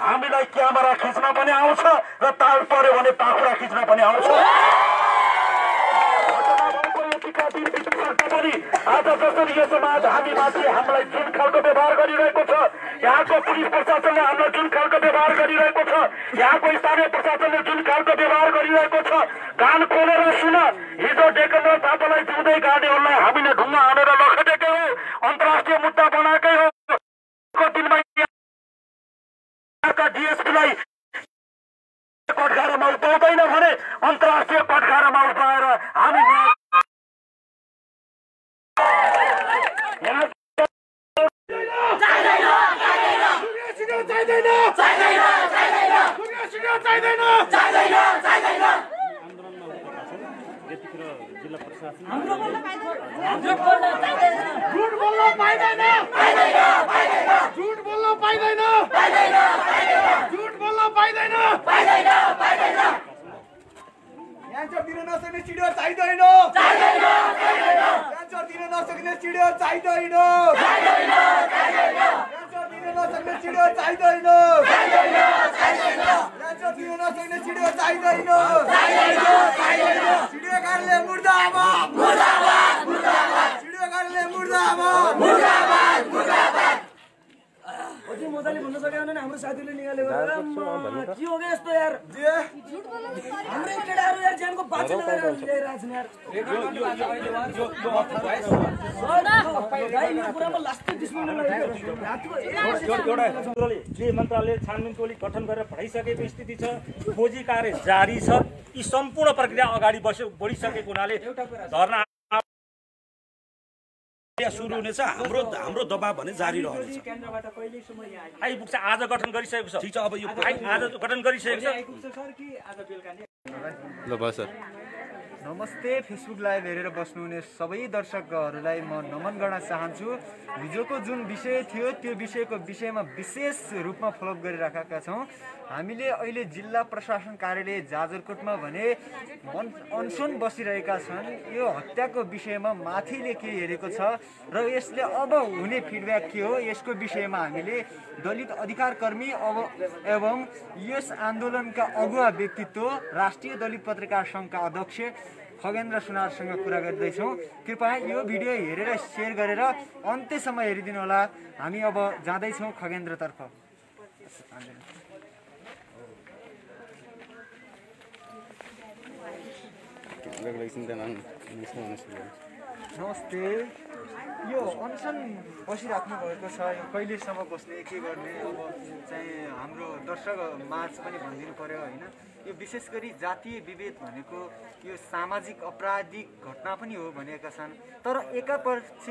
हामीलाई क्यामेरा खिच्न पनि आउँछ र ताल पर्यो भने पाखुरा खिच्न पनि आउँछ। आज जसरी यो समाज हामीमाथि हामीलाई जुन खालको व्यवहार गरिरहेको छ यहाँको पुलिस प्रशासनले हामीलाई जुन खालको व्यवहार गरिरहेको छ यहाँको स्थानीय प्रशासनले जुन खालको व्यवहार गरिरहेको छ कान खोलेर सुन। हिजो डेकेन्द्र थापालाई जिउँदै गाड्नेहरूलाई हामीले ढुङ्गा हानेर लखेटेकै हो। अन्तर्राष्ट्रिय मुद्दा बनाएकै हो को दिनमा यहाँका डिएसपीलाई कटघारामा उठाउँदैन भने अन्तर्राष्ट्रिय कटघारामा उठाएर हामी न्याय- यहाँ झुट बोल्न पाइँदैन झुट बोल्न पाइँदैन झुट बोल्न पाइँदैन क्यान्सर दिन नसक्ने चिडियो चाहिँदैन क्यान्सर दिन नसक्ने चिडियो चाहिँदैन दिन नसक्ने चिडियो चाहिँदैन क्यान्सर दिन नसक्ने चिडियो चाहिँदैन चिडियोकारले मुर्दाबाद चिडियोकारले मुर्दाबाद मजाले भन्न सकेन नि हाम्रो साथीले निकालेको के हो क्या यस्तो यार हाम्रै केटाहरू यार ज्यानको बाछी लगाएर ल्याइरहेको छन् गृह मन्त्रालय छानबिन टोली गठन गरेर पठाइसकेको स्थिति छ खोजी कार्य जारी छ यी सम्पूर्ण प्रक्रिया अगाडि बस्यो बढिसकेको हुनाले धरना सुरु हुनेछ। हाम्रो हाम्रो दबाब भने जारी रहनेछ। केन्द्रबाट कहिलेसम्म यहाँ आइ- आइपुग्छ आज गठन गरिसकेको छ। ठिक छ अब यो आज गठन गरिसकेको छ। ल भयो सर। नमस्ते फेसबुक लाइभ हेरेर बस्नुहुने सबै दर्शकहरूलाई म नमन गर्न चाहन्छु। हिजोको जुन विषय थियो त्यो विषयको विषयमा विशेष रूपमा फलोअप गरिराखेका छौँ। हामीले अहिले जिल्ला प्रशासन कार्यालय जाजरकोटमा भने मन अनसन बसिरहेका छन्। यो हत्याको विषयमा माथिले के हेरेको छ र यसले अब हुने फिडब्याक के हो यसको विषयमा हामीले दलित अधिकारकर्मी अब एवं यस आन्दोलनका अगुवा व्यक्तित्व राष्ट्रिय दलित पत्रकार सङ्घका अध्यक्ष खगेन्द्र सुनारसँग कुरा गर्दैछौँ। कृपया यो भिडियो हेरेर सेयर गरेर अन्त्यसम्म हेरिदिनु होला। हामी अब जाँदैछौँ खगेन्द्रतर्फ। Congratulations. Namaste. यो अनसन बसिराख्नु भएको छ यो कहिलेसम्म बस्ने के गर्ने अब चाहिँ हाम्रो दर्शक माझ पनि भनिदिनु पर्यो होइन। यो विशेष गरी जातीय विभेद भनेको यो सामाजिक अपराधिक घटना पनि हो भनेका छन्। तर एकापक्ष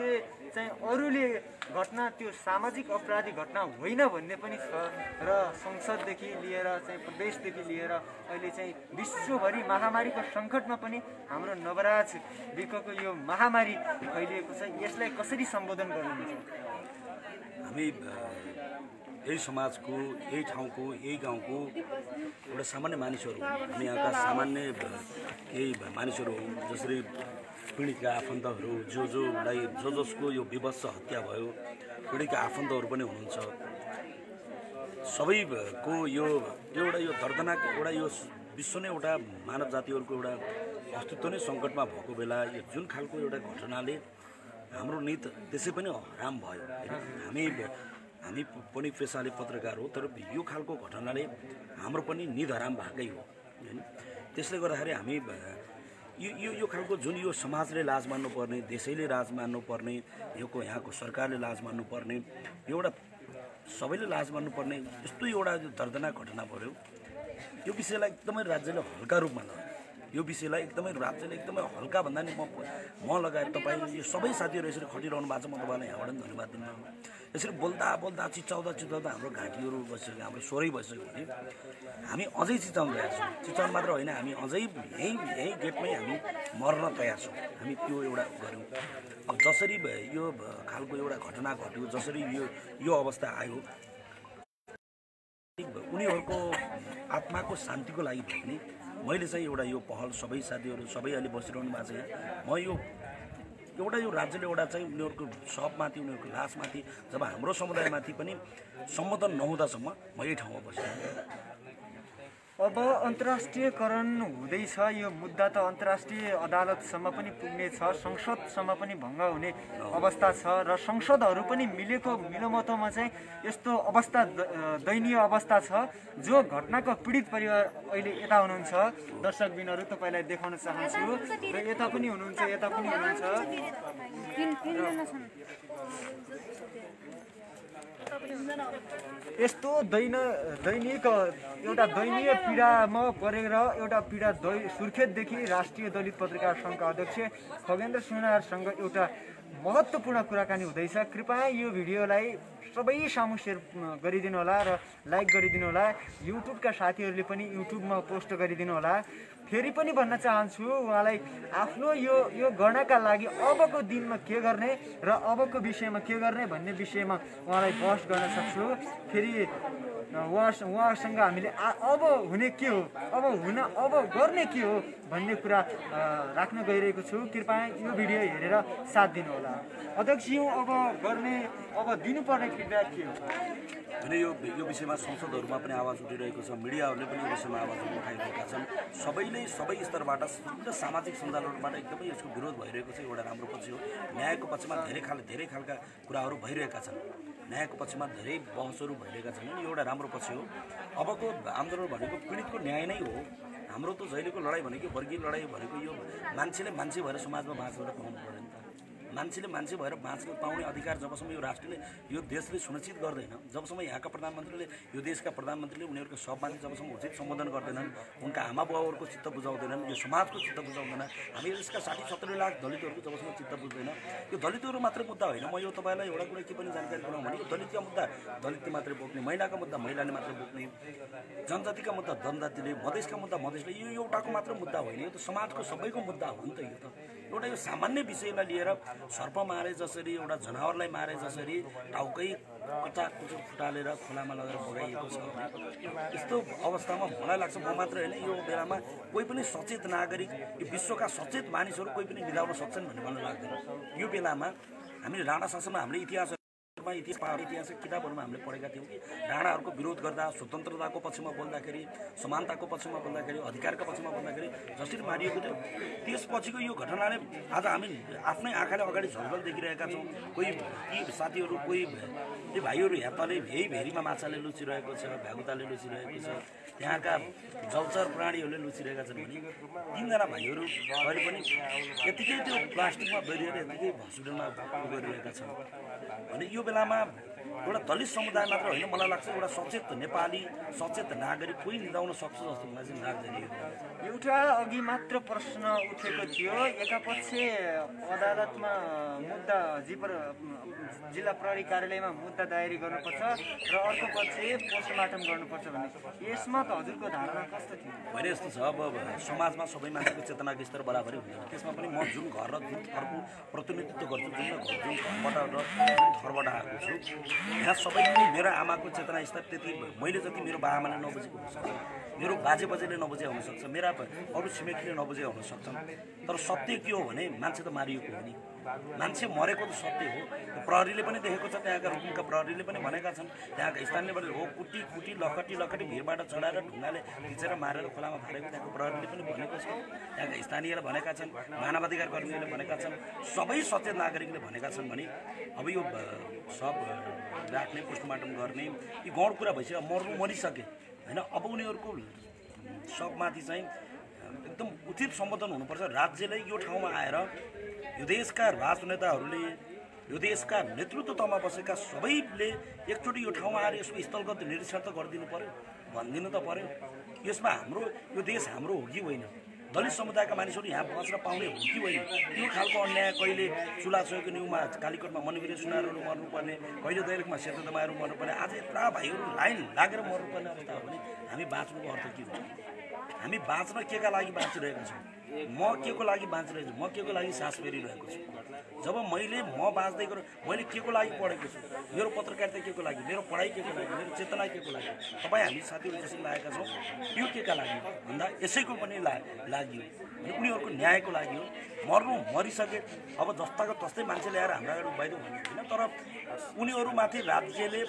चाहिँ अरूले घटना त्यो सामाजिक अपराधिक घटना होइन भन्ने पनि छ र संसददेखि लिएर चाहिँ प्रदेशदेखि लिएर अहिले चाहिँ विश्वभरि महामारीको सङ्कटमा पनि हाम्रो नवराज विकको यो महामारी फैलिएको छ। यसलाई कसरी सम्बोधन गर्नुहुन्छ हामी यही समाजको यही ठाउँको यही गाउँको एउटा सामान्य मानिसहरू। हामी यहाँका सामान्य केही मानिसहरू हौँ जसरी पीडितका आफन्तहरू जो जोलाई जो जसको यो विवश हत्या भयो पीडितका आफन्तहरू पनि हुनुहुन्छ सबैको यो एउटा यो दर्दनाक एउटा यो विश्व नै एउटा मानव जातिहरूको एउटा अस्तित्व नै सङ्कटमा भएको बेला यो जुन खालको एउटा घटनाले हाम्रो नित त्यसै पनि हराम भयो। होइन हामी हामी पनि पेसाले पत्रकार हो तर यो खालको घटनाले हाम्रो पनि निध हराम भएकै हो। होइन त्यसले गर्दाखेरि हामी यो यो यो खालको जुन यो समाजले लाज मान्नुपर्ने देशैले लाज मान्नुपर्ने योको यहाँको सरकारले लाज मान्नुपर्ने एउटा सबैले लाज मान्नुपर्ने यस्तो एउटा दर्दनाक घटना पऱ्यो यो विषयलाई एकदमै राज्यले हल्का रूपमा लियो यो विषयलाई एकदमै राज्यले एकदमै हल्का भन्दा नि म म लगायत तपाईँ यो सबै साथीहरू यसरी खटिरहनु भएको छ म तपाईँलाई यहाँबाट पनि धन्यवाद दिन। यसरी बोल्दा बोल्दा चिचाउँदा चिचाउँदा हाम्रो घाँटीहरू बसिसक्यो हाम्रो स्वरै भइसक्यो भने हामी अझै चिचाउनु तयार छौँ। चिचाउनु मात्र होइन हामी अझै यहीँ यहीँ गेटमै हामी मर्न तयार छौँ। हामी त्यो एउटा गऱ्यौँ। अब जसरी यो खालको एउटा घटना घट्यो जसरी यो यो अवस्था आयो उनीहरूको आत्माको शान्तिको लागि भने मैले चाहिँ एउटा यो पहल सबै साथीहरू सबै अहिले बसिरहनु भएको छ। यहाँ म यो एउटा यो राज्यले एउटा चाहिँ उनीहरूको सबमाथि उनीहरूको लासमाथि जब हाम्रो समुदायमाथि पनि सम्बोधन नहुँदासम्म म यही ठाउँमा बसिरहेको अब अन्तर्राष्ट्रियकरण हुँदैछ। यो मुद्दा त अन्तर्राष्ट्रिय अदालतसम्म पनि पुग्नेछ संसदसम्म पनि भङ्ग हुने अवस्था छ र संसदहरू पनि मिलेको मिलोमतोमा चाहिँ यस्तो अवस्था दयनीय अवस्था छ जो घटनाको पीडित परिवार अहिले यता हुनुहुन्छ। दर्शकबिनहरू तपाईँलाई देखाउन चाहन्छु। र यता पनि हुनुहुन्छ यता पनि हुनुहुन्छ। यस्तो दैन दैनिक एउटा दयनीय पीडामा परेर एउटा पीडा दै सुर्खेतदेखि राष्ट्रिय दलित पत्रकार सङ्घका अध्यक्ष खगेन्द्र सुनारसँग एउटा महत्त्वपूर्ण कुराकानी हुँदैछ। कृपया यो भिडियोलाई सबै सामु सेयर गरिदिनु होला र लाइक गरिदिनु होला। युट्युबका साथीहरूले पनि युट्युबमा पोस्ट गरिदिनु होला। फेरि पनि भन्न चाहन्छु उहाँलाई आफ्नो यो यो गर्नका लागि अबको दिनमा के गर्ने र अबको विषयमा के गर्ने भन्ने विषयमा उहाँलाई बहस गर्न सक्छु। फेरि उहाँ उहाँसँग हामीले अब हुने के हो? अब हुन अब गर्ने के हो भन्ने कुरा राख्न गइरहेको छु। कृपया यो भिडियो हेरेर साथ दिनुहोला। अध्यक्षज्यू अब गर्ने अब दिनुपर्ने फिडब्याक के हो? होइन यो यो विषयमा संसदहरूमा पनि आवाज उठिरहेको छ। मिडियाहरूले पनि यो विषयमा आवाज उठाइरहेका छन्। सबैले सबै स्तरबाट र सामाजिक सञ्जालहरूबाट एकदमै यसको विरोध भइरहेको छ। एउटा राम्रो पक्ष हो। न्यायको पक्षमा धेरै खाल धेरै खालका कुराहरू भइरहेका छन्। न्यायको पक्षमा धेरै बहसहरू भइरहेका छन्। यो एउटा राम्रो पक्ष हो। अबको आन्दोलन भनेको पीडितको न्याय नै हो। हाम्रो त जहिलेको लडाइँ भनेको वर्गीय लडाइँ भनेको यो मान्छेले मान्छे भएर समाजमा बाँच्न पाउनु पऱ्यो नि त। मान्छेले मान्छे भएर बाँच्न पाउने अधिकार जबसम्म यो राष्ट्रले यो देशले सुनिश्चित गर्दैन जबसम्म यहाँका प्रधानमन्त्रीले यो देशका प्रधानमन्त्रीले उनीहरूको सबमाथि जबसम्म उचित सम्बोधन गर्दैनन् उनका आमा बुवाहरूको चित्त बुझाउँदैनन् यो समाजको चित्त बुझाउँदैन हामी यसका साठी सत्तरी लाख दलितहरूको जबसम्म चित्त बुझ्दैन। यो दलितहरू मात्रै मुद्दा होइन म यो तपाईँलाई एउटा कुरा के पनि जानकारी गराउँ भने यो दलितका मुद्दा दलितले मात्रै बोक्ने महिलाको मुद्दा महिलाले मात्रै बोक्ने जनजातिका मुद्दा जनजातिले मधेसका मुद्दा मधेसले यो एउटाको मात्र मुद्दा होइन यो त समाजको सबैको मुद्दा हो नि त यो त। एउटा यो सामान्य विषयलाई लिएर सर्प मारे जसरी एउटा जनावरलाई मारे जसरी टाउकै कचा कुचो फुटालेर खोलामा लगेर बगाइएको छ। यस्तो अवस्थामा मलाई लाग्छ म मात्र होइन यो बेलामा कोही पनि सचेत नागरिक यो विश्वका सचेत मानिसहरू कोही पनि मिलाउन सक्छन् भन्ने मलाई लाग्दैन। यो बेलामा हामीले राणा शासनमा हामीले इतिहास मा इतिहास ऐतिहासिक किताबहरूमा हामीले पढेका थियौँ कि राणाहरूको विरोध गर्दा स्वतन्त्रताको पक्षमा बोल्दाखेरि समानताको पक्षमा बोल्दाखेरि अधिकारको पक्षमा बोल्दाखेरि जसरी मारिएको थियो। त्यसपछिको यो घटनाले आज हामी आफ्नै आँखाले अगाडि झलझल देखिरहेका छौँ। कोही ती साथीहरू कोही ती भाइहरू यहाँ तलै यही भेरीमा माछाले लुचिरहेको छ भ्यागुताले लुचिरहेको छ त्यहाँका जलचर प्राणीहरूले लुचिरहेका छन् भने तिनजना भाइहरू अहिले पनि यतिकै त्यो प्लास्टिकमा बेरिएर यतिकै हस्पिटलमा गरिरहेका छन्। भने यो बेलामा एउटा दलित समुदाय मात्र होइन मलाई लाग्छ एउटा सचेत नेपाली सचेत नागरिक कोही निधाउन सक्छ जस्तो मलाई चाहिँ लाग्दैन एउटा अघि मात्र प्रश्न उठेको थियो एकापक्ष अदालतमा मुद्दा जिपर जिल्ला प्रहरी कार्यालयमा मुद्दा दायरी गर्नुपर्छ र अर्को पक्ष पोस्टमार्टम गर्नुपर्छ भन्ने यसमा त हजुरको धारणा कस्तो थियो? होइन यस्तो छ। अब समाजमा सबै मान्छेको चेतनाको स्तर बराबरै हुँदैन त्यसमा पनि म जुन घर र जुन थरको प्रतिनिधित्व गर्छु जुन घर जुन घरबाट र जुन थरबाट आएको छु यहाँ सबै पनि मेरो आमाको चेतना स्तर त्यति मैले जति मेरो बा नबुझेको हुनसक्छ मेरो बाजे बजेले नबुझे हुनसक्छ मेरा अरू छिमेकीले नबुझे हुन सक्छन् तर सत्य के हो भने मान्छे त मारिएको हो नि। मान्छे मरेको त सत्य हो। प्रहरीले पनि देखेको छ त्यहाँका रुकुमका प्रहरीले पनि भनेका छन्। त्यहाँका स्थानीयबाट हो कुटी कुटी लखटी लखटी भिरबाट चढाएर ढुङ्गाले खिचेर मारेर खोलामा फालेको त्यहाँको प्रहरीले पनि भनेको छ। त्यहाँका स्थानीयले भनेका छन् मानवाधिकार कर्मीहरूले भनेका छन् सबै सचेत नागरिकले भनेका छन् भने अब यो सब राख्ने पोस्टमार्टम गर्ने यी गौड कुरा भइसक्यो मर्नु मरिसके। होइन अब उनीहरूको सबमाथि चाहिँ एकदम उचित सम्बोधन हुनुपर्छ। राज्यले यो ठाउँमा आएर यो देशका राजनेताहरूले यो देशका नेतृत्वमा बसेका सबैले एकचोटि यो ठाउँमा आएर यसको स्थलगत निरीक्षण त गरिदिनु पर्यो भनिदिनु त पर्यो। यसमा हाम्रो यो देश हाम्रो हो कि होइन? दलित समुदायका मानिसहरू यहाँ बस्न पाउने हो कि होइन? त्यो खालको अन्याय कहिले चुला छोएको न्युमा कालीकोटमा मनवीर सुनारहरू मर्नुपर्ने कहिले दैलेखमा सेतो दमाहरू मर्नुपर्ने आज यत्रा भाइहरू लाइन लागेर मर्नुपर्ने अवस्था हो भने हामी बाँच्नुको अर्थ के हुन्छ हामी बाँच्न के का लागि बाँचिरहेका छौँ? म के को लागि बाँचिरहेको छु? म के को लागि सास फेरिरहेको छु? जब मैले म बाँच्दै गरेँ मैले के को लागि पढेको छु? मेरो पत्रकारिता के को लागि? मेरो पढाइ के को लागि? मेरो चेतना के को लागि? तपाईँ हामी साथीहरू जसरी लागेका छौँ यो के का लागि भन्दा यसैको पनि ला लागि उनीहरूको न्यायको लागि हो। मर्नु मरिसके अब जस्ताको तस्तै मान्छे ल्याएर हाम्रो अगाडि उभाइदियो भन्ने होइन तर उनीहरूमाथि राज्यले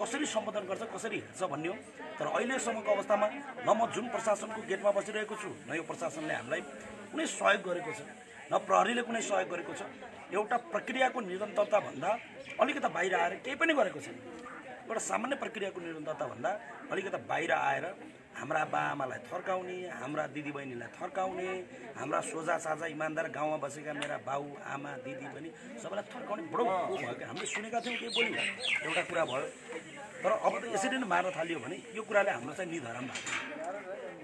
कसरी सम्बोधन गर्छ कसरी हेर्छ भन्ने हो तर अहिलेसम्मको अवस्थामा न म जुन प्रशासनको गेटमा बसिरहेको छु न यो प्रशासनले हामीलाई कुनै सहयोग गरेको छ न प्रहरीले कुनै सहयोग गरेको छ एउटा प्रक्रियाको निरन्तरता भन्दा अलिकता बाहिर आएर केही पनि गरेको छैन। एउटा सामान्य प्रक्रियाको निरन्तरता भन्दा अलिकता बाहिर आएर हाम्रा बाआमालाई थर्काउने हाम्रा दिदीबहिनीलाई थर्काउने हाम्रा सोझा साझा इमान्दार गाउँमा बसेका मेरा बाउ आमा दिदी बहिनी सबैलाई थर्काउने बडो क्या हामीले सुनेका थियौँ केही बोल्यो एउटा कुरा भयो। तर अब त यसरी नै मार्न थालियो भने यो कुराले हाम्रो चाहिँ निधराम भएको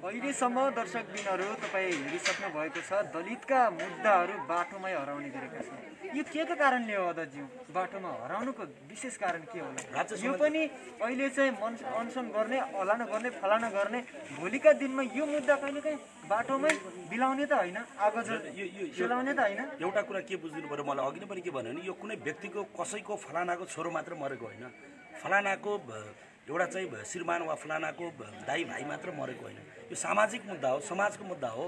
अहिलेसम्म दर्शकबिनहरू तपाईँ हेरिसक्नु भएको छ दलितका मुद्दाहरू बाटोमै हराउने गरेका छन्। यो के को कारणले हो अदाज्यू बाटोमा हराउनुको विशेष कारण के होला? यो पनि अहिले चाहिँ मन अनसन गर्ने हलाना गर्ने फलाना गर्ने भोलिका दिनमा यो मुद्दा कहिले काहीँ बाटोमै बिलाउने त होइन आगो यो- यो- यो- चलाउने त होइन। एउटा कुरा के बुझ्नु पऱ्यो मलाई अघि नै पनि के भन्यो भने यो कुनै व्यक्तिको कसैको फलानाको छोरो मात्र मरेको होइन। फलानाको एउटा चाहिँ श्रीमान वा फलानाको दाइ भाइ मात्र मरेको होइन। यो सामाजिक मुद्दा हो समाजको मुद्दा हो।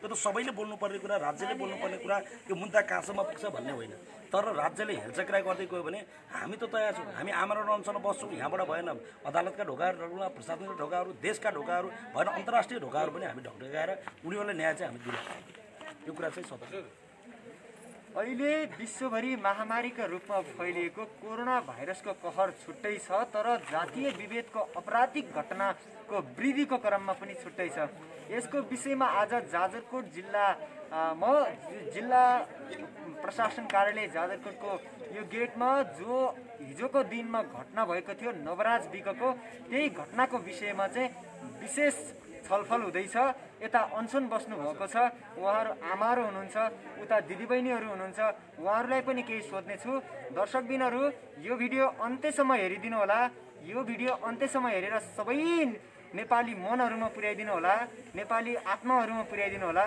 यो त सबैले बोल्नुपर्ने कुरा राज्यले बोल्नुपर्ने कुरा यो मुद्दा कहाँसम्म पुग्छ भन्ने होइन। तर राज्यले हेरचक्राइ गर्दै गयो भने हामी त तयार छौँ। हामी आमरण अनसन बस्छौँ यहाँबाट भएन। अदालतका ढोकाहरू प्रशासनिक ढोकाहरू देशका ढोकाहरू भएन। अन्तर्राष्ट्रिय ढोकाहरू पनि हामी ढकढकाएर उनीहरूलाई न्याय चाहिँ हामी दिलाउँछौँ यो कुरा चाहिँ सत्य अहिले विश्वभरि महामारीका रूपमा फैलिएको कोरोना भाइरसको कहर छुट्टै छ तर जातीय विभेदको अपराधिक घटनाको वृद्धिको क्रममा पनि छुट्टै छ। यसको विषयमा आज जाजरकोट जिल्ला म जिल्ला प्रशासन कार्यालय जाजरकोटको यो गेटमा जो हिजोको दिनमा घटना भएको थियो नवराज विकको त्यही घटनाको विषयमा चाहिँ विशेष छलफल हुँदैछ। यता अनसन बस्नु भएको छ। उहाँहरू आमाहरू हुनुहुन्छ। उता दिदीबहिनीहरू हुनुहुन्छ। उहाँहरूलाई पनि केही सोध्ने छु दर्शकबिनहरू यो भिडियो अन्त्यसम्म हेरिदिनु होला यो भिडियो अन्त्यसम्म हेरेर सबै नेपाली मनहरूमा पुर्याइदिनु होला नेपाली आत्माहरूमा पुर्याइदिनु होला